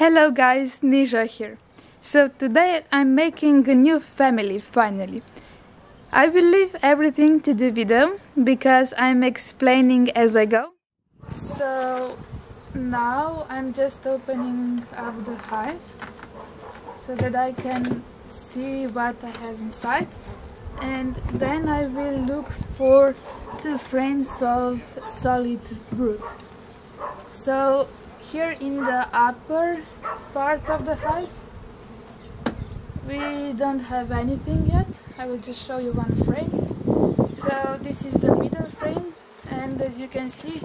Hello guys, Neza here. So today I'm making a new family finally. I will leave everything to the video because I'm explaining as I go. So now I'm just opening up the hive so that I can see what I have inside and then I will look for two frames of solid brood. So here in the upper part of the hive we don't have anything yet. I will just show you one frame. So this is the middle frame and as you can see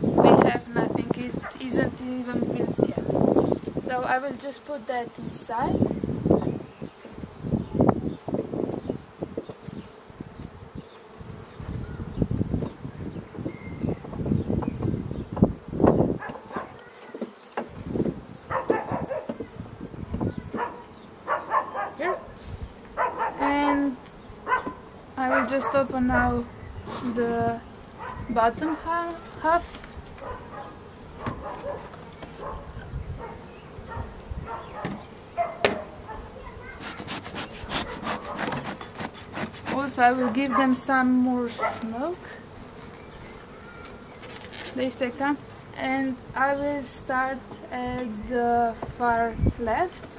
we have nothing. It isn't even built yet. So I will just put that inside I will just open now the bottom half. Also I will give them some more smoke. They stay calm and I will start at the far left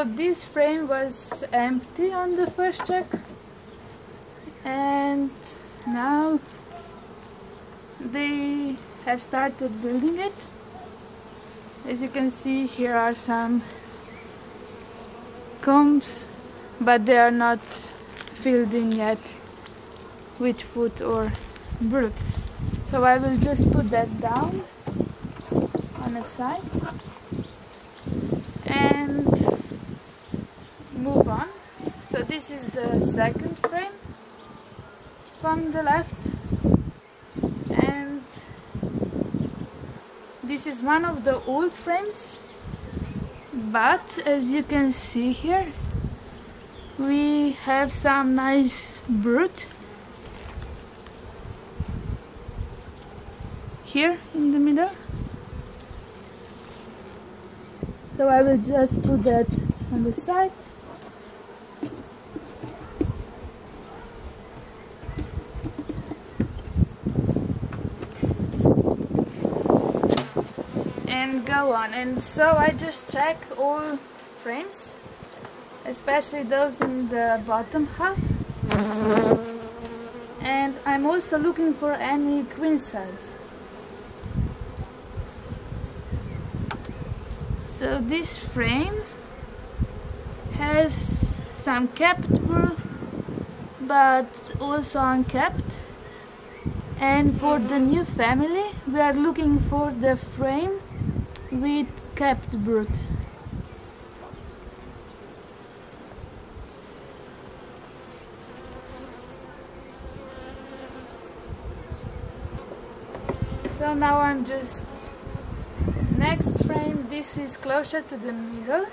so this frame was empty on the first check. And now they have started building it. As you can see here are some combs but they are not filled in yet with food or brood so I will just put that down on the side and move on so this is the second frame from the left. And this is one of the old frames. But as you can see here we have some nice brood here in the middle. So I will just put that on the side go on. And so I just check all frames especially those in the bottom half. And I'm also looking for any queen cells. So this frame has some capped brood but also uncapped and for the new family we are looking for the frame with capped brood. So now I'm just next frame this is closer to the middle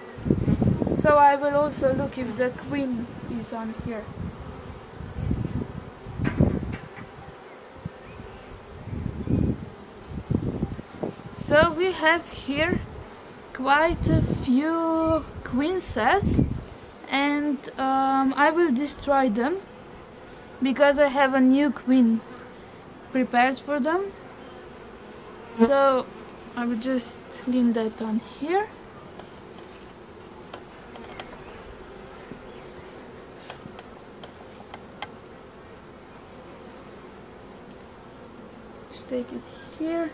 so I will also look if the queen is on here. So we have here quite a few queen cells and um, I will destroy them because I have a new queen prepared for them. So I will just lean that on here. Just take it here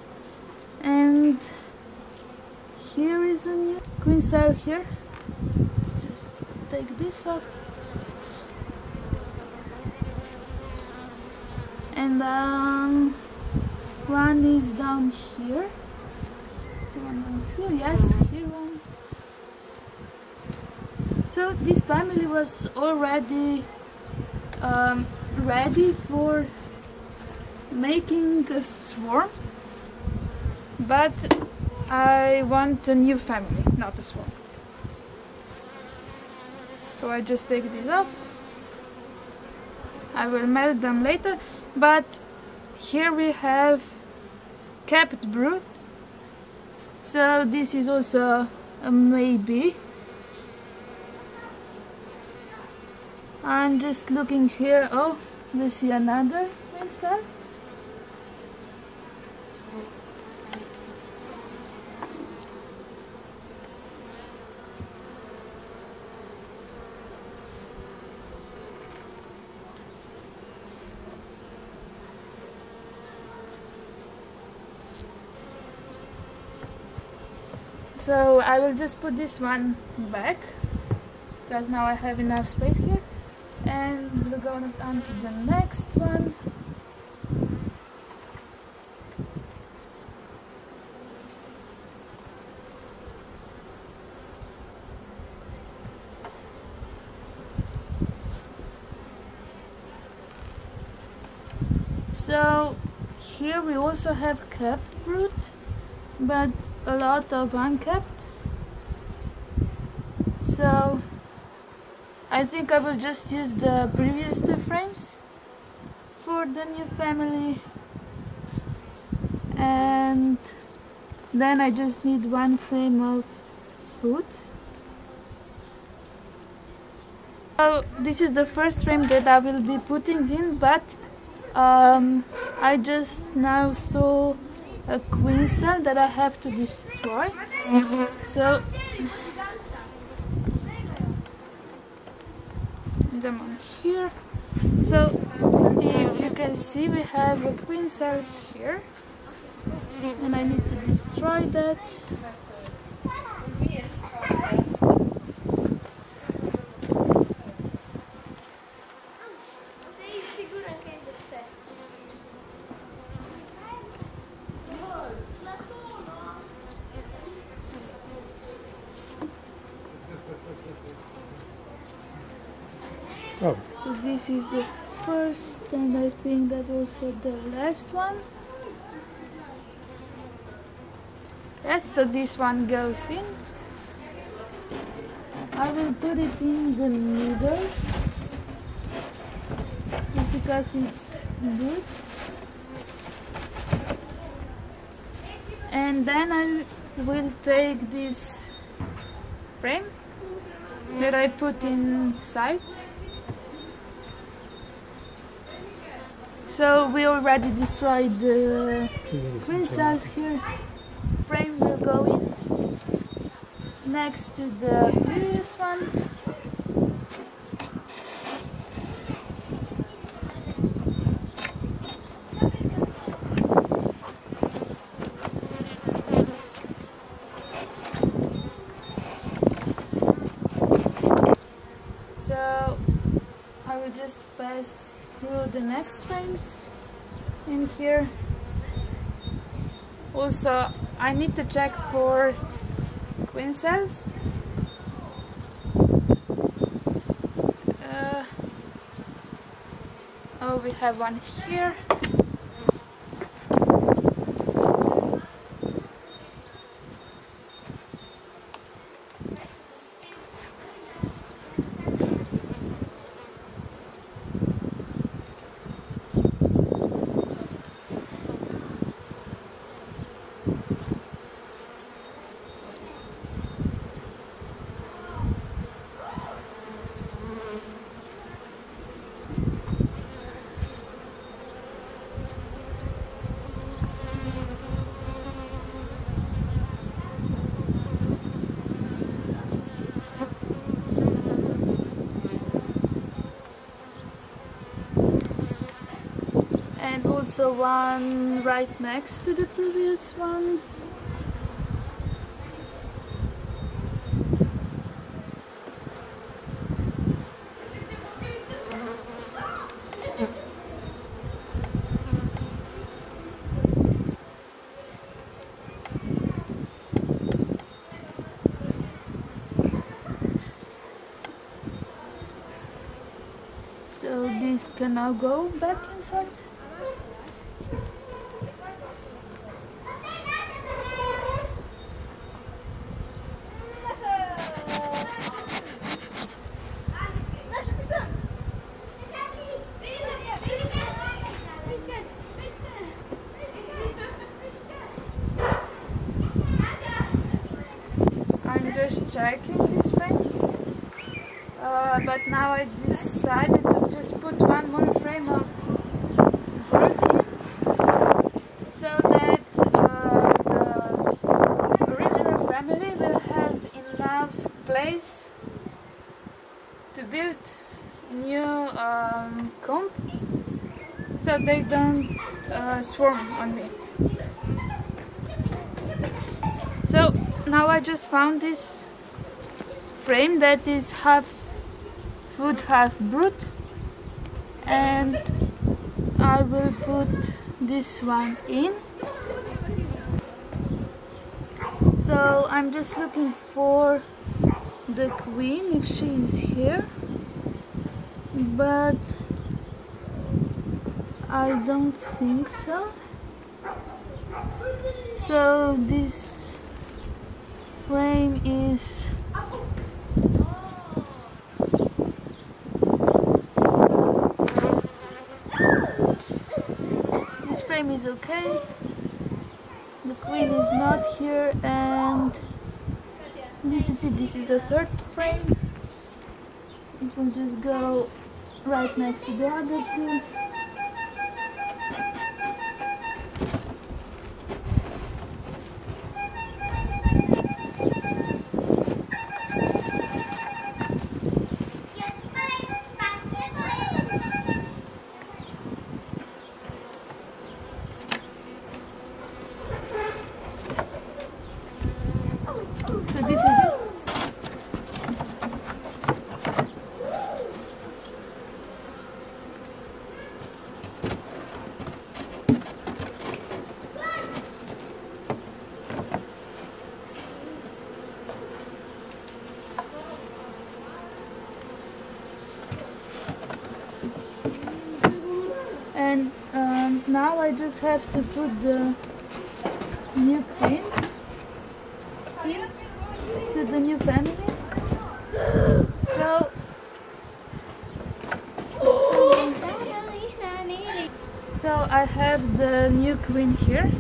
and here is a new queen cell here. Just take this off. And um, one is down here. So one down here yes here one. So this family was already um, ready for making a swarm but I want a new family, not a swarm. So I just take these off. I will melt them later but here we have capped brood so this is also a maybe I'm just looking here oh we see another inside so I will just put this one back because now I have enough space here. And we'll go on to the next one. So here we also have capped brood but a lot of uncapped. So I think I will just use the previous two frames for the new family. And then I just need one frame of food so this is the first frame that I will be putting in but um, I just now saw a queen cell that I have to destroy. So them on here. So if you can see we have a queen cell here and I need to destroy that. Oh, So this is the first and I think that also the last one. Yes, so this one goes in. I will put it in the middle just because it's good. And then I will take this frame that I put inside So we already destroyed the princess here. Frame will go in next to the previous one. So I will just pass through the next frames in here. Also, I need to check for queen cells. Uh, oh, we have one here. and also one right next to the previous one. So this can now go back inside. Checking these frames. Uh, but now I decided to just put one more frame of in so that uh, the original family will have enough place to build new um, comb so they don't uh, swarm on me. So now I just found this frame that is half food, half brood, and I will put this one in. So I'm just looking for the queen if she is here, but I don't think so. So this frame is this frame is okay. The queen is not here and this is it. This is the third frame. It will just go right next to the other two. Have to put the new queen to the new family. So so I have the new queen here.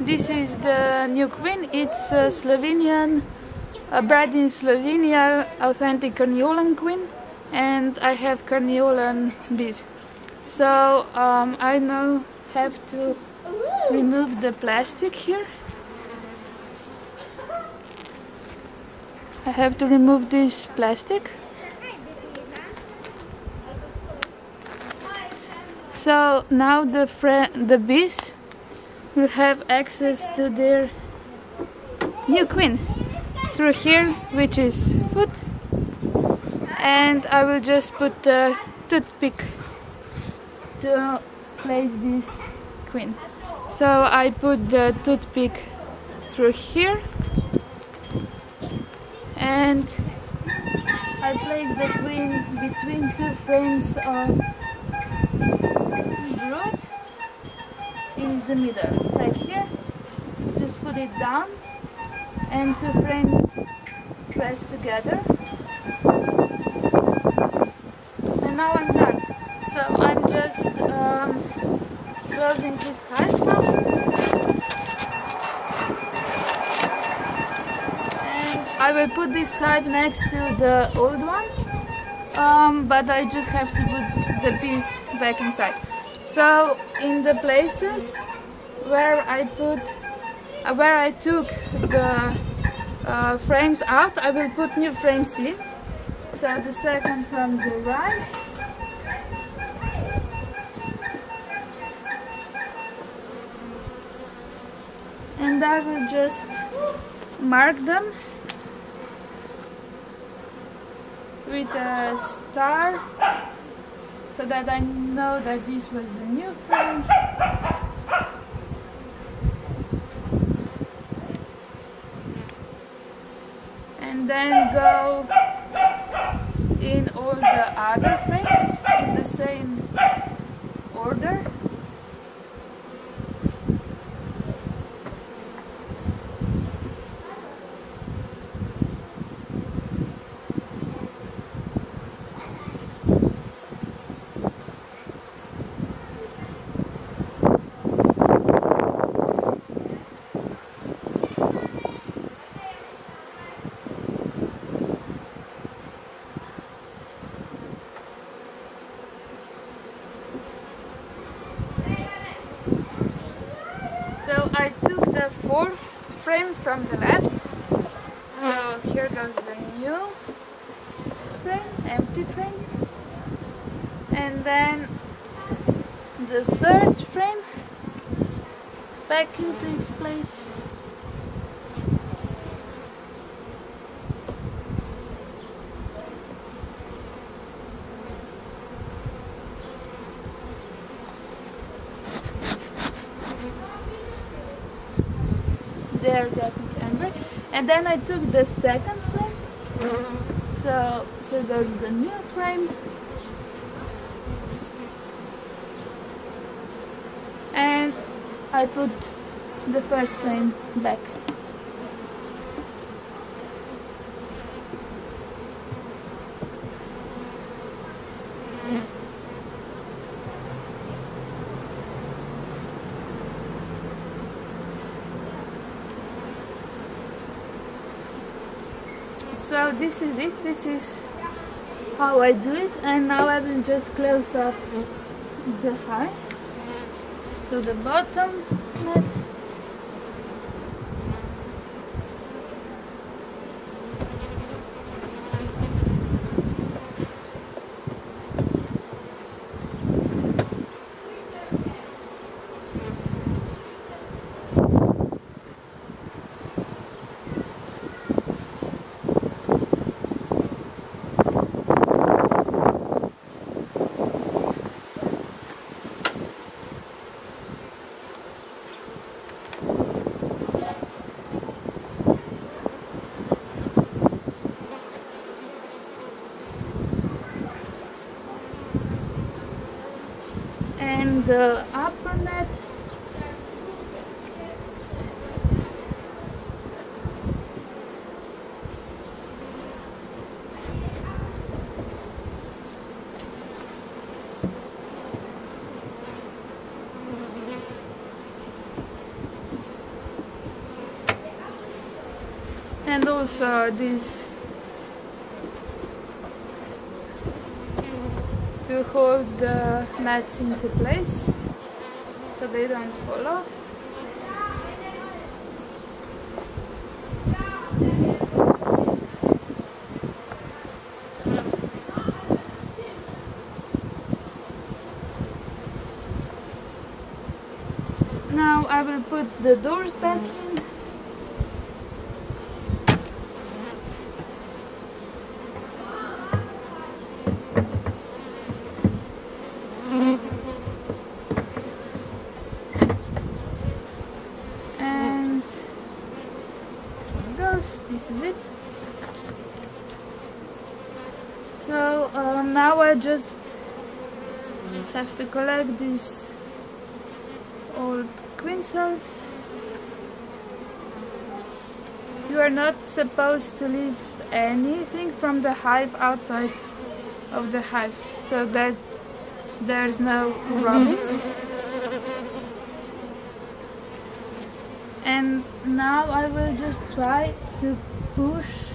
This is the new queen. It's a Slovenian, a bred in Slovenia, authentic Carniolan queen, and I have Carniolan bees. So um, I now have to remove the plastic here. I have to remove this plastic. So now the the bees will have access to their new queen through here, which is food, and I will just put a toothpick to place this queen. So I put the toothpick through here and I place the queen between two frames of brood in the middle, like here. Just put it down and two frames press together. Now I'm done. So I'm just um, closing this hive now. And I will put this hive next to the old one. Um, but I just have to put the piece back inside. So in the places where I put, uh, where I took the uh, frames out, I will put new frames in. So the second from the right. And I will just mark them with a star so that I know that this was the new frame. And then go in all the other frames in the same order. from the left. So here goes the new frame, empty frame. And then the third frame back into its place. And then I took the second frame. So here goes the new frame. And I put the first frame back. So this is it, this is how I do it. And now I will just close up the hive. So the bottom and the upper net and also this to hold the mats into place so they don't fall off. Now I will put the doors back in. and there goes this is it so um, now I just have to collect these old queen cells. You are not supposed to leave anything from the hive outside of the hive so that there's no robbing and now I will just try to push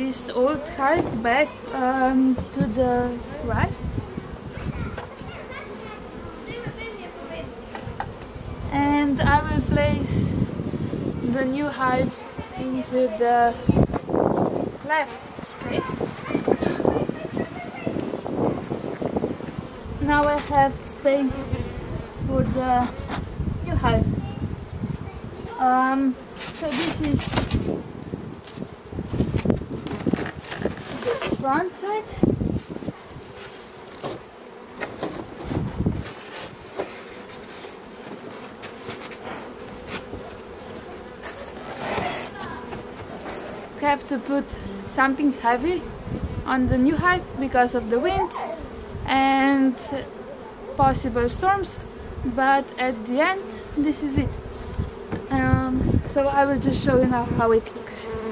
this old hive back um, to the right. And I will place the new hive into the left space. Now I have space for the new hive um, so this is front side. Have to put something heavy on the new hive because of the wind and possible storms but at the end this is it um, so I will just show you now how it looks.